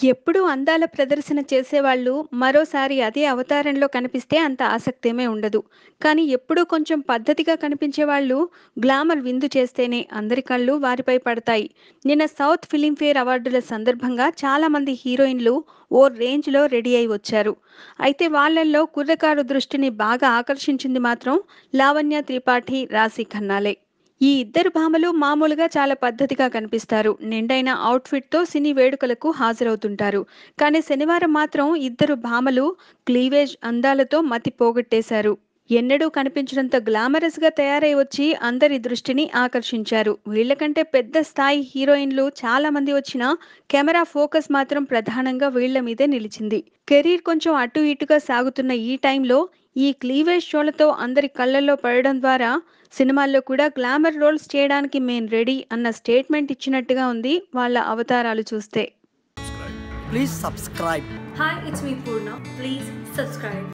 ఎప్పుడూ అందాల ప్రదర్శన చేసేవాళ్ళు మరోసారి అదే అవతారంలో కనిపిస్తే అంత ఆసక్తేమే ఉండదు. కానీ ఎప్పుడూ కొంచెం పద్ధతిగా కనిపించేవాళ్ళు గ్లామర్ విందు చేస్తేనే అందరి కళ్ళు వారిపై పడతాయి. నిన్న సౌత్ ఫిలింఫేర్ అవార్డుల సందర్భంగా చాలామంది హీరోయిన్లు ఓ రేంజ్‌లో రెడీ అయి వచ్చారు. అయితే వాళ్ళల్లో కుర్రకారు దృష్టిని బాగా ఆకర్షించింది మాత్రం లావణ్య త్రిపాఠి, రాశి ఖన్నాలే. ఈ ఇద్దరు భామలు మామూలుగా చాలా పద్ధతిగా కనిపిస్తారు. నిండైన అవుట్‌ఫిట్‌తో సినీ వేడుకలకు హాజరవుతుంటారు. కానీ శనివారం మాత్రం ఇద్దరు భామలు క్లీవేజ్ అందాలతో మతి పోగొట్టేశారు. ఎన్నడూ కనిపించనంత గ్లామరస్‌గా తయారై వచ్చి అందరి దృష్టిని ఆకర్షించారు. వీళ్ళకంటే పెద్ద స్థాయి హీరోయిన్లు చాలా మంది వచ్చినా కెమెరా ఫోకస్ మాత్రం ప్రధానంగా వీళ్ళ మీదే నిలిచింది. కెరీర్ కొంచెం అటు ఇటుగా సాగుతున్న ఈ టైంలో ఈ క్లీవేజ్ షోలతో అందరి కళ్ళలో పడడం ద్వారా సినిమాల్లో కూడా గ్లామర్ రోల్స్ చేయడానికి మేం రెడీ అన్న స్టేట్మెంట్ ఇచ్చినట్టుగా ఉంది వాళ్ళ అవతారాలు చూస్తే. Please subscribe. Hi, it's me Purna. Please subscribe.